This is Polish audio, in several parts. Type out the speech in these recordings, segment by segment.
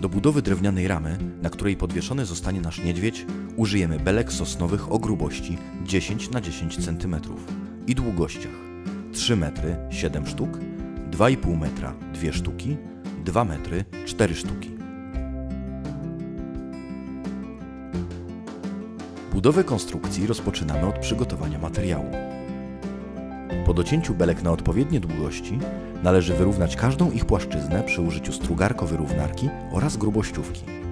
Do budowy drewnianej ramy, na której podwieszony zostanie nasz niedźwiedź, użyjemy belek sosnowych o grubości 10 na 10 cm i długościach 3 metry 7 sztuk, 2,5 metra 2 sztuki, 2 metry 4 sztuki. Budowę konstrukcji rozpoczynamy od przygotowania materiału. Po docięciu belek na odpowiednie długości należy wyrównać każdą ich płaszczyznę przy użyciu strugarko-wyrównarki oraz grubościówki.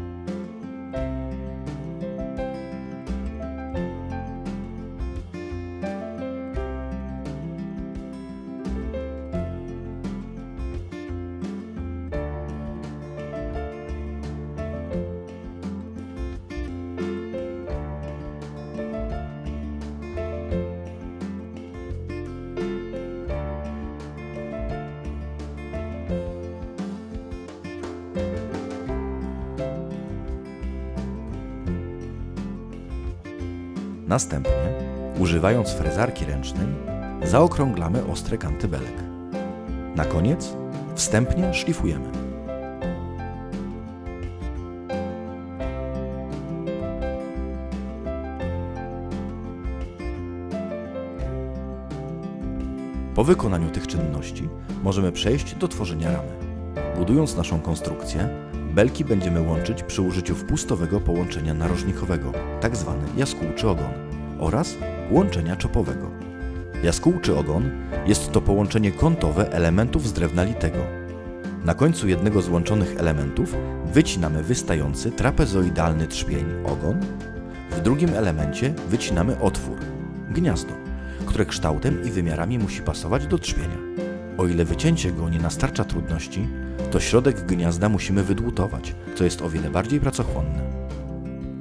Następnie, używając frezarki ręcznej, zaokrąglamy ostre kanty belek. Na koniec wstępnie szlifujemy. Po wykonaniu tych czynności możemy przejść do tworzenia ramy. Budując naszą konstrukcję, belki będziemy łączyć przy użyciu wpustowego połączenia narożnikowego, tak zwany jaskółczy ogon, oraz łączenia czopowego. Jaskółczy ogon jest to połączenie kątowe elementów z drewna litego. Na końcu jednego z łączonych elementów wycinamy wystający trapezoidalny trzpień ogon, w drugim elemencie wycinamy otwór gniazdo, które kształtem i wymiarami musi pasować do trzpienia. O ile wycięcie go nie nastarcza trudności, to środek gniazda musimy wydłutować, co jest o wiele bardziej pracochłonne.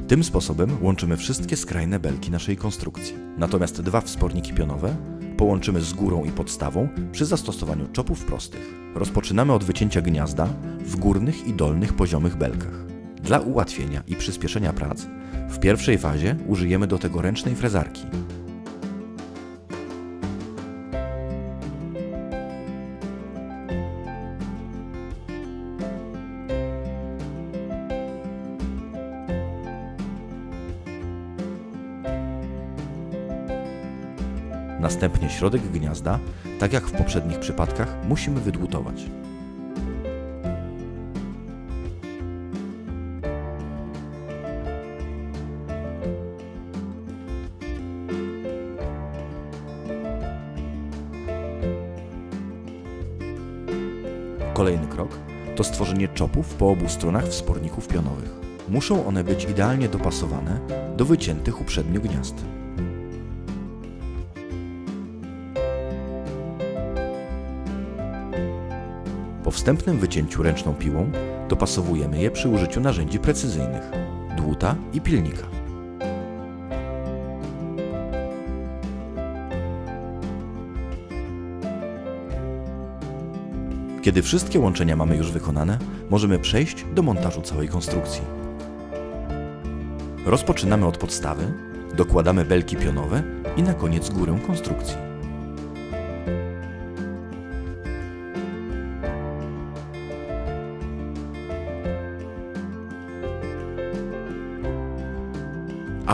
Tym sposobem łączymy wszystkie skrajne belki naszej konstrukcji. Natomiast dwa wsporniki pionowe połączymy z górą i podstawą przy zastosowaniu czopów prostych. Rozpoczynamy od wycięcia gniazda w górnych i dolnych poziomych belkach. Dla ułatwienia i przyspieszenia prac w pierwszej fazie użyjemy do tego ręcznej frezarki. Następnie środek gniazda, tak jak w poprzednich przypadkach, musimy wydłutować. Kolejny krok to stworzenie czopów po obu stronach wsporników pionowych. Muszą one być idealnie dopasowane do wyciętych uprzednio gniazd. Wstępnym wycięciu ręczną piłą dopasowujemy je przy użyciu narzędzi precyzyjnych, dłuta i pilnika. Kiedy wszystkie łączenia mamy już wykonane, możemy przejść do montażu całej konstrukcji. Rozpoczynamy od podstawy, dokładamy belki pionowe i na koniec górę konstrukcji.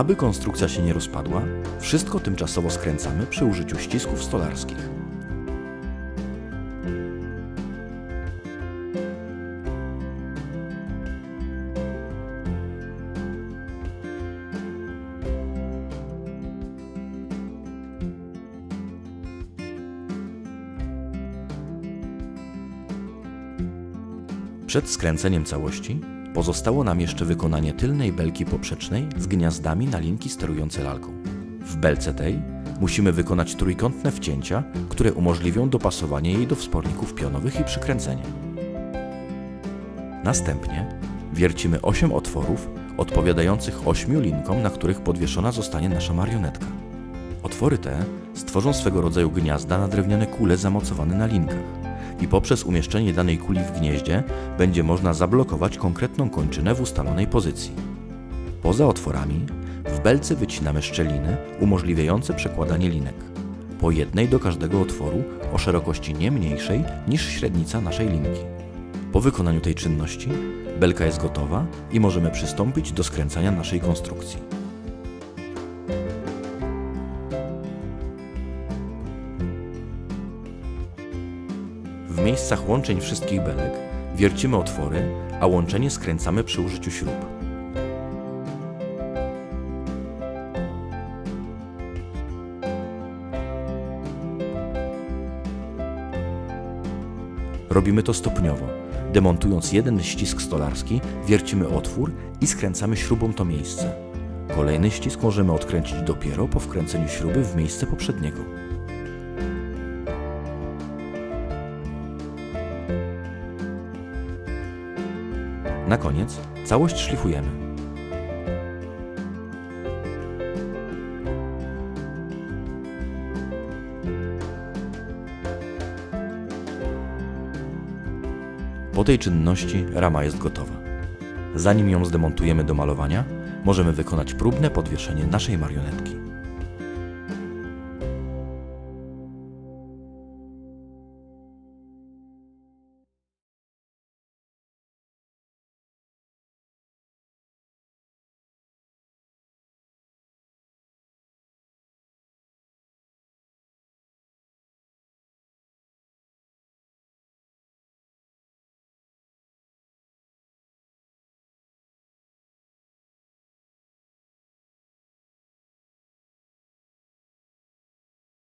Aby konstrukcja się nie rozpadła, wszystko tymczasowo skręcamy przy użyciu ścisków stolarskich. Przed skręceniem całości pozostało nam jeszcze wykonanie tylnej belki poprzecznej z gniazdami na linki sterujące lalką. W belce tej musimy wykonać trójkątne wcięcia, które umożliwią dopasowanie jej do wsporników pionowych i przykręcenie. Następnie wiercimy 8 otworów odpowiadających 8 linkom, na których podwieszona zostanie nasza marionetka. Otwory te stworzą swego rodzaju gniazda na drewniane kule zamocowane na linkach i poprzez umieszczenie danej kuli w gnieździe będzie można zablokować konkretną kończynę w ustalonej pozycji. Poza otworami w belce wycinamy szczeliny umożliwiające przekładanie linek. Po jednej do każdego otworu o szerokości nie mniejszej niż średnica naszej linki. Po wykonaniu tej czynności Belka jest gotowa i możemy przystąpić do skręcania naszej konstrukcji. Miejscach łączeń wszystkich belek wiercimy otwory, a łączenie skręcamy przy użyciu śrub. Robimy to stopniowo. Demontując jeden ścisk stolarski, wiercimy otwór i skręcamy śrubą to miejsce. Kolejny ścisk możemy odkręcić dopiero po wkręceniu śruby w miejsce poprzedniego. Na koniec całość szlifujemy. Po tej czynności rama jest gotowa. Zanim ją zdemontujemy do malowania, możemy wykonać próbne podwieszenie naszej marionetki.